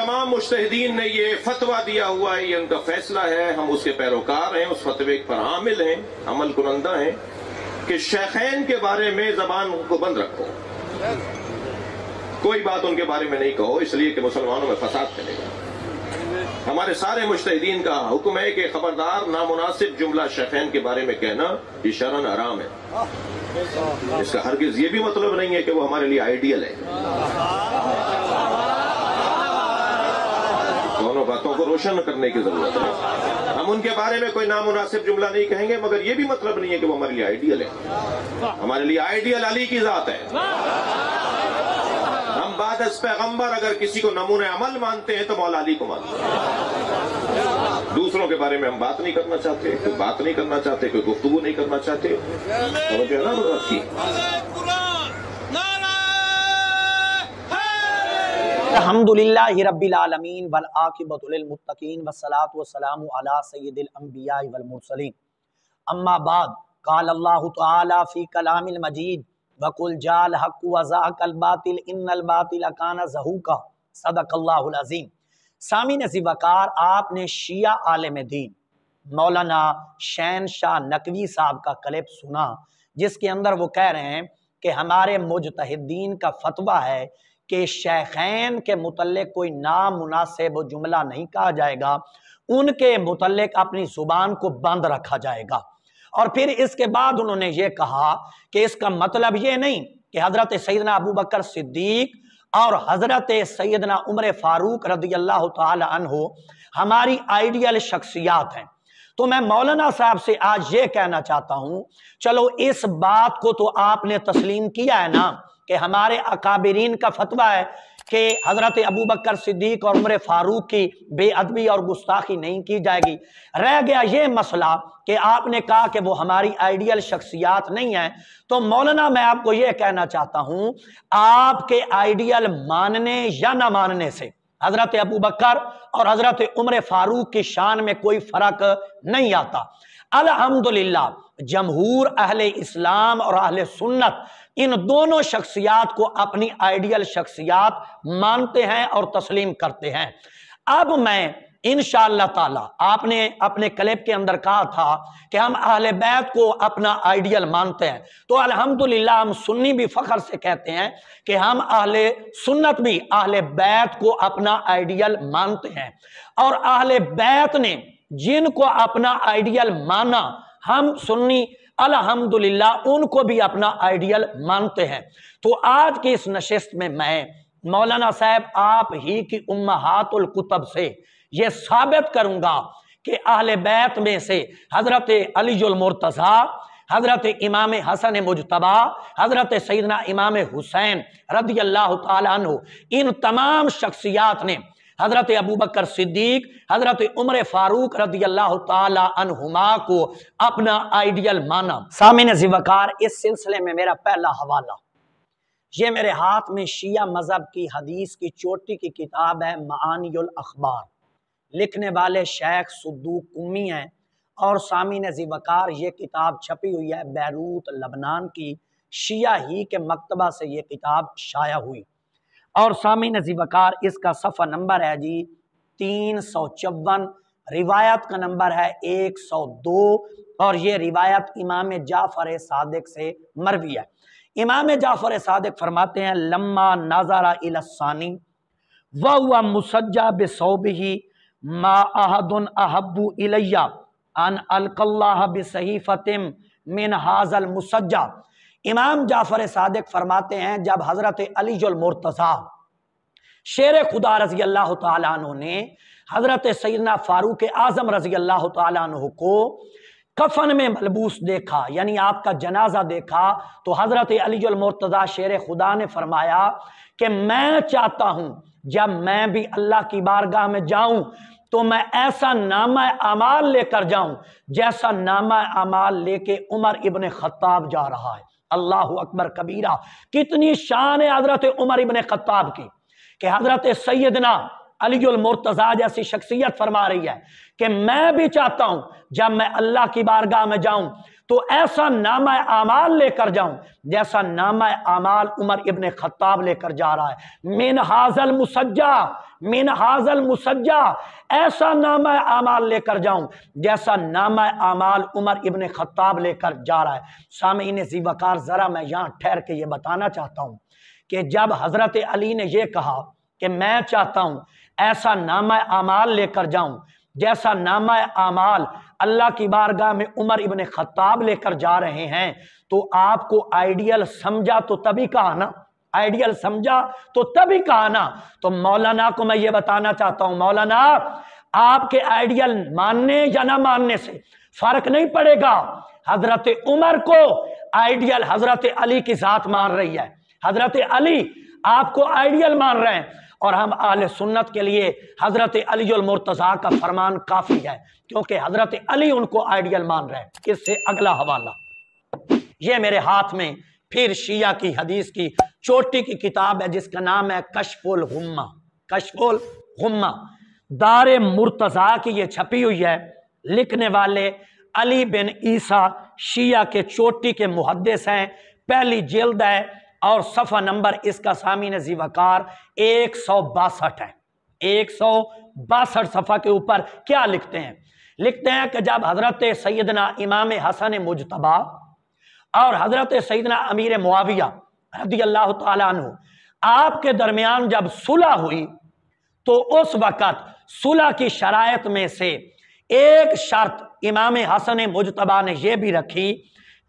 तमाम मुश्तदीन ने ये फतवा दिया हुआ है, ये उनका फैसला है। हम उसके पैरोकार हैं, उस फतवे पर आमिल हैं, अमल कुनंदा हैं कि शेखैन के बारे में जबान को बंद रखो। कोई बात उनके बारे में नहीं कहो, इसलिए कि मुसलमानों में फसाद फैलेगा हमारे सारे मुश्तदीन का हुक्म है कि खबरदार, नामुनासिब जुमला शेखैन के बारे में कहना, ये शरण आराम है। इसका हरगिज ये भी मतलब नहीं है कि वो हमारे लिए आइडियल है। दोनों बातों को रोशन करने की ज़रूरत है। हम उनके बारे में कोई नामुनासिब जुमला नहीं कहेंगे, मगर ये भी मतलब नहीं है कि वो हमारे लिए आइडियल है। हमारे लिए आइडियल अली की जात है। हम बाद पैगंबर अगर किसी को नमूने अमल मानते हैं तो मौला अली को मानते हैं। दूसरों के बारे में हम बात नहीं करना चाहते, कोई बात नहीं करना चाहते, कोई गुफ्तगु नहीं करना चाहते। समझ गए ना की? आपने शिया दीन, मौलाना शाह नकवी साहब का क्लिप सुना, जिसके अंदर वो कह रहे हैं कि हमारे मुजतहिदीन का फतवा है कि शेखैन के मुतलक कोई नामुनासिब जुमला नहीं कहा जाएगा। उनके मुतलक अपनी ज़ुबान को बंद रखा जाएगा। और फिर इसके बाद उन्होंने ये कहा कि इसका मतलब ये नहीं कि हज़रत सैदना अबू बकर सिद्दीक और हज़रत सैदना उमर फारूक रदी अल्लाह तहो हमारी आइडियल शख्सियात हैं। तो मैं मौलाना साहब से आज ये कहना चाहता हूँ, चलो इस बात को तो आपने तस्लीम किया है ना कि हमारे अकाबरीन का फतवा है कि हज़रत अबू बकर सिद्दीक और उम्र फारूक की बेअदबी और गुस्ताखी नहीं की जाएगी। रह गया ये मसला कि आपने कहा कि वो हमारी आइडियल शख्सियात नहीं है। तो मौलाना, मैं आपको ये कहना चाहता हूँ, आपके आइडियल मानने या ना मानने से हज़रत अबू बकर और हज़रत उम्र फारूक की शान में कोई फ़र्क नहीं आता। अलहमदुल्ला जमहूर अहले इस्लाम और अहले सुन्नत इन दोनों शख्सियात को अपनी आइडियल शख्सियात मानते हैं और तस्लीम करते हैं। अब मैं इन ताला, आपने अपने क्लिप के अंदर कहा था कि हम अहले बैत को अपना आइडियल मानते हैं। तो अल्हम्दुलिल्लाह हम सुन्नी भी फख्र से कहते हैं कि हम अहले सुन्नत भी अहले बैत को अपना आइडियल मानते हैं। और अहले बैत ने जिनको अपना आइडियल माना, हम सुन्नी अल्हम्दुलिल्लाह, उनको भी अपना आइडियल मानते हैं। तो आज की इस नशस्त में मैं, मौलाना साहब, आप ही की उम्माहातुल कुतब से ये साबित करूँगा कि अहले बैत में से हज़रत अलीजुल मुर्तज़ा, हज़रत इमाम हसन मुजतबा, हज़रत सैदना इमाम हुसैन रदी अल्लाह तु इन तमाम शख्सियात ने हज़रत अबू बकर सिद्दीक, हज़रत उमर फारूक रदी अल्लाह तहुमा को अपना आइडियल माना। सामिन जिवकार, इस सिलसिले में मेरा पहला हवाला। ये मेरे हाथ में शिया मज़हब की हदीस की चोटी की किताब है मानियुल अखबार। लिखने वाले शेख सुद्दूक कुम्मी हैं और सामिन जिवकार, ये किताब छपी हुई है बैरूत, लबनान की। शिया ही के मकतबा से ये किताब शाया हुई। और सामिन जिवकार इसका सफ़ा नंबर है जी तीन सौ चौवन। रिवायत का नंबर है एक सौ दो और ये रिवायत इमाम जाफ़र सादिक से मरवी है। इमाम जाफ़र सादिक फरमाते हैं, लम्मा नाजारा इलसानी वह हुआ मुसज्जा बेसौब ही मा अहदुन अहब्बू इलैया, अन अलकल्लाह बिसहीफतिम मिन हाजल मुसज्जा। इमाम जाफ़र सादिक फरमाते हैं, जब हज़रत अलीजुल मुर्तज़ा शेर खुदा रज़ी अल्लाह तु ने हज़रत सैदना फ़ारूक आज़म रज़ी अल्लाह तु को कफन में मलबूस देखा, यानी आपका जनाजा देखा तो हज़रत अलीजुल मुर्तज़ा शेर खुदा ने फरमाया कि मैं चाहता हूँ, जब मैं भी अल्लाह की बारगाह में जाऊँ तो मैं ऐसा नामा अमाल लेकर जाऊँ, जैसा नामा अमाल लेके उमर इबन खत्ताब जा रहा है। अल्लाह अकबर कबीरा। कितनी शान है हज़रत उमर इबन खत्ताब की कि हज़रत सैदना मुर्तज़ा जैसी शख्सियत फरमा रही है कि मैं भी चाहता हूँ, जब मैं अल्लाह की बारगाह में जाऊँ तो ऐसा नामा आमाल लेकर जाऊँ, जैसा नामा आमाल उमर इबन खत्ताब लेकर जा रहा है। मिन हाजल मुसज्जा, मिन हाजल मुसज्जा, ऐसा नामा आमाल लेकर जाऊँ, जैसा नामा आमाल उमर इबन खत्ताब लेकर जा रहा है। सामीन जीवकार ज़रा मैं यहाँ ठहर के ये बताना चाहता हूँ कि जब हज़रत अली ने यह कहा कि मैं चाहता हूँ ऐसा नामा आमाल लेकर जाऊँ, जैसा नामा आमाल अल्लाह की बारगाह में उमर इबन खत्ताब लेकर जा रहे हैं तो आपको आइडियल समझा तो तभी कहा ना आइडियल समझा तो तभी कहा ना तो मौलाना को मैं ये बताना चाहता हूँ, मौलाना, आपके आइडियल मानने या ना मानने से फ़र्क नहीं पड़ेगा। हज़रत उमर को आइडियल हज़रत अली की साथ मान रही है। हज़रत अली आपको आइडियल मान रहे हैं। और हम आल सुन्नत के लिए हज़रत अली मुर्तज़ा का फरमान काफ़ी है, क्योंकि हज़रत अली उनको आइडियल मान रहे हैं। इससे अगला हवाला। ये मेरे हाथ में फिर शिया की हदीस की चोटी की किताब है, जिसका नाम है कशफुल हुम्मा। कशफुल हुम्मा। दार मुर्तज़ा की ये छपी हुई है, लिखने वाले अली बिन ईसा शिया के चोटी के मुहदस हैं। पहली जिल्द है और सफ़ा नंबर इसका सामीन जीवकार, एक सौ बासठ है। एक सौ बासठ सफ़ा के ऊपर क्या लिखते हैं? लिखते हैं कि जब हज़रत सैदना इमाम हसन मुजतबा और हज़रत सैदना अमीर मुआविया रदी अल्लाह तु आपके दरमियान जब सुलह हुई तो उस वक़्त सुलह की शरात में से एक शर्त इमाम हसन मुजतबा ने यह भी रखी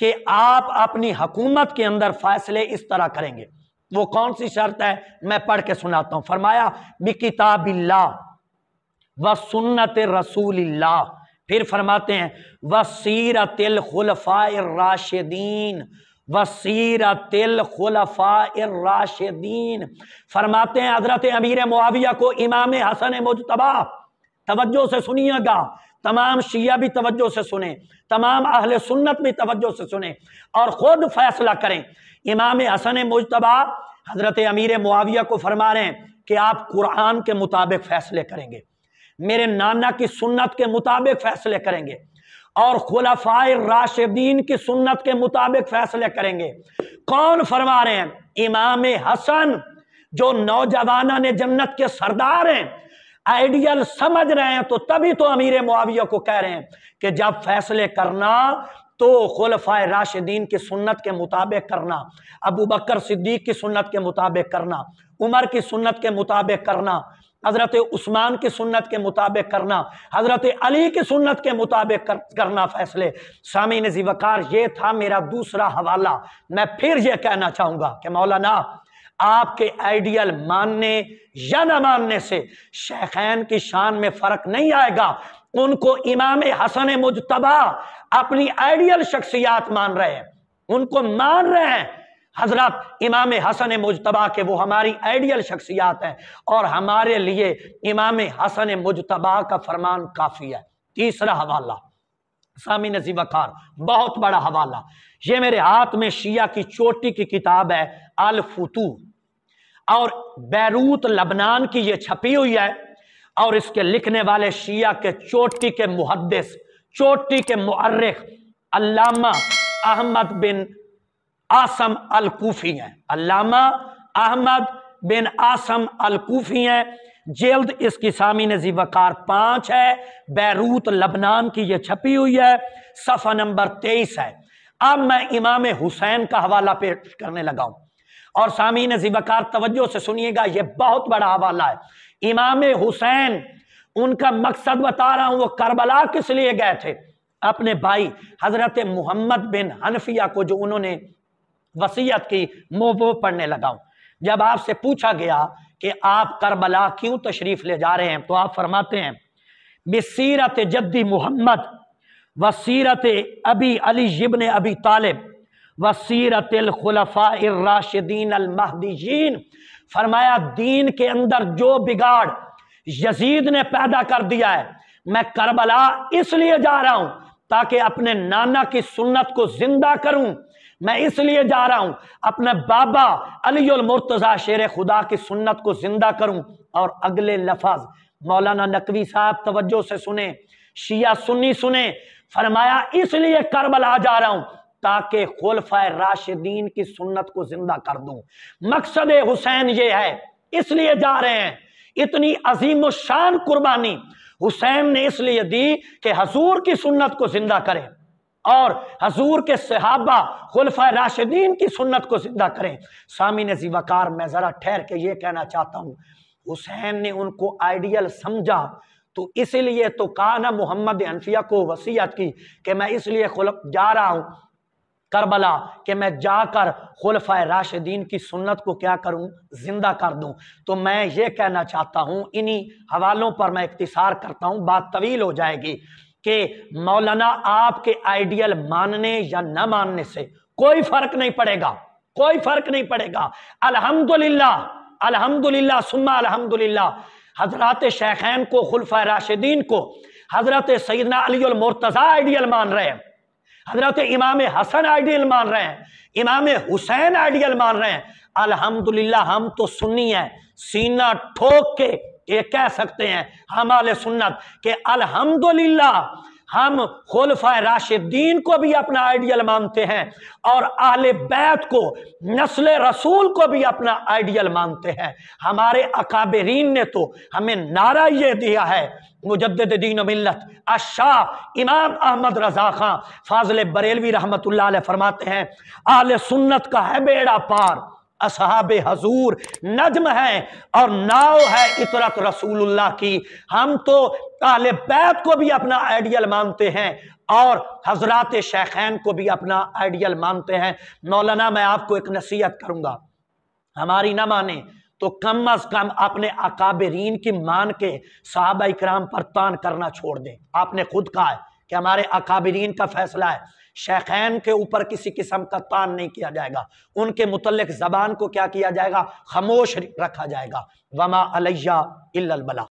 कि आप अपनी हकूमत के अंदर फैसले इस तरह करेंगे। वो कौन सी शर्त है? मैं पढ़ के सुनाता हूँ। फरमाया बिकिताबिल्ला व सुन्नत रसूल फिर फरमाते हैं, व सीरतिल राशिदीन। वसीर तिल राशिदीन। फरमाते हैं, हज़रत अमीर मुआविया को इमाम हसन मुजतबा तवज्जो से सुनिएगा। तमाम शिया भी तवज्जो से सुने, तमाम अहल सुन्नत भी तवज्जो से सुने और ख़ुद फैसला करें। इमाम हसन मुशतबा हज़रत अमीर मुआविया को फरमा रहे हैं कि आप कुरान के मुताबिक फ़ैसले करेंगे, मेरे नाना की सुन्नत के मुताबिक फ़ैसले करेंगे और खुलाफाए राशिदीन की सुन्नत के मुताबिक फ़ैसले करेंगे। कौन फरमा रहे हैं? इमाम हसन, जो नौजवाना ने जन्नत के सरदार हैं आइडियल समझ रहे हैं तो तभी तो अमीर मुआविया को कह रहे हैं कि जब फैसले करना तो खुलफाए राशिदीन की सुन्नत के मुताबिक करना अबू बकर सिद्दीक की सुन्नत के मुताबिक करना उमर की सुन्नत के मुताबिक करना हज़रत उस्मान की सुन्नत के मुताबिक करना हज़रत अली की सुन्नत के मुताबिक कर, करना फैसले। सामी नजी वकार ये था मेरा दूसरा हवाला। मैं फिर ये कहना चाहूँगा कि मौलाना आपके आइडियल मानने या ना मानने से शेखैन की शान में फ़र्क नहीं आएगा। उनको इमाम हसन मुजतबा अपनी आइडियल शख्सियात मान रहे हैं। उनको मान रहे हैं। हज़रत इमाम हसन मुजतबा के वो हमारी आइडियल शख्सियात हैं और हमारे लिए इमाम हसन मुजतबा का फरमान काफ़ी है। तीसरा हवाला सामी नजी वकार बहुत बड़ा हवाला। ये मेरे हाथ में शिया की चोटी की किताब है अल फतू और बैरूत लबनान की ये छपी हुई है, और इसके लिखने वाले शिया के चोटी के मुहदस चोटी के मुर्रख अल्लामा अहमद बिन आसम अल कूफी हैं। अल्लामा अहमद बिन आसम अल कूफी हैं। जल्द इसकी सामी नजी वकार पाँच है। बैरूत लबनान की ये छपी हुई है। सफ़ा नंबर तेईस है। अब मैं इमाम हुसैन का हवाला पेश करने लगा हूँ। और सामीन जिबकार तवज्जो से सुनिएगा, ये बहुत बड़ा हवाला है। इमाम हुसैन, उनका मकसद बता रहा हूँ, वो करबला किस लिए गए थे? अपने भाई हज़रत मोहम्मद बिन हनफिया को जो उन्होंने वसीयत की वो वो पढ़ने लगा हूँ। जब आपसे पूछा गया कि आप करबला क्यों तशरीफ़ ले जा रहे हैं तो आप फरमाते हैं, बिसीरत जद्दी मोहम्मद, वसीरत अभी अली जिबन अभी तालिब। वसीरतलखलफ़ाशिदीन अलमहदीन फरमाया, दीन के अंदर जो बिगाड़ यजीद ने पैदा कर दिया है, मैं करबला इसलिए जा रहा हूँ ताकि अपने नाना की सुन्नत को ज़िंदा करूँ। मैं इसलिए जा रहा हूँ, अपने बाबा अली मुर्तजा शेर खुदा की सुन्नत को ज़िंदा करूँ। और अगले लफज मौलाना नकवी साहब तवज्जो से सुने, शिया सुन्नी सुने, फरमाया, इसलिए करबला जा रहा हूँ ताकि खुलफा राशिदीन की सुन्नत को ज़िंदा कर दूँ। मकसद हुसैन ये है, इसलिए जा रहे हैं। इतनी अजीम शान कुर्बानी हुसैन ने इसलिए दी कि हजूर की सुन्नत को ज़िंदा करें और हजूर के सहाबा खुलफा राशिदीन की सुन्नत को ज़िंदा करें। सामिन जीवकार मैं ज़रा ठहर के ये कहना चाहता हूँ, हुसैन ने उनको आइडियल समझा तो इसलिए तो कहा ना मोहम्मद अनफिया को वसीयत की कि मैं इसलिए खुलफ जा रहा हूँ करबला कि मैं जाकर खुलफा राशिदीन की सुन्नत को क्या करूँ? ज़िंदा कर दूँ। तो मैं ये कहना चाहता हूँ, इन्हीं हवालों पर मैं इख्तिसार करता हूँ। बात तवील हो जाएगी कि मौलाना आपके आइडियल मानने या न मानने से कोई फ़र्क नहीं पड़ेगा। कोई फ़र्क नहीं पड़ेगा। अल्हम्दुलिल्लाह अल्हम्दुलिल्लाह, सुम्मा अल्हम्दुलिल्लाह। हज़रत शेखैन को, खुलफा राशिदीन को हज़रत सैदना अली मुर्तज़ा आइडियल मान रहे हैं। हज़रत इमाम हसन आइडियल मान रहे हैं, इमाम हुसैन आइडियल मान रहे हैं। अल्हम्दुलिल्लाह, हम तो सुन्नी है, सीना ठोक के ये कह सकते हैं हम आल सुन्नत, के अल्हम्दुलिल्लाह हम खुलफा राशिदीन को भी अपना आइडियल मानते हैं और आहले बैत को, नस्ल रसूल को भी अपना आइडियल मानते हैं। हमारे अकाबरीन ने तो हमें नारा ये दिया है मुजद दीन मिल्लत अशाह इमाम अहमद रजा खां, फाजल बरेलवी रहमत फरमाते हैं, आल सुन्नत का है बेड़ा पार। असहाब हजूर, नज्म है और नाव है इतरत रसूलुल्लाह की। हम तो आले बैत को भी अपना आइडियल मानते हैं और हज़रत शेखैन को भी अपना आइडियल मानते हैं। मौलाना, मैं आपको एक नसीहत करूँगा। हमारी ना माने तो कम अज कम अपने अकाबरीन की मान के साहब इकराम पर तान करना छोड़ दें। आपने खुद कहा है कि हमारे अकाबरीन का फैसला है। शेखैन के ऊपर किसी किस्म का तान नहीं किया जाएगा। उनके मुतलक जबान को क्या किया जाएगा? खामोश रखा जाएगा। वमा अलैया इल्लल बला।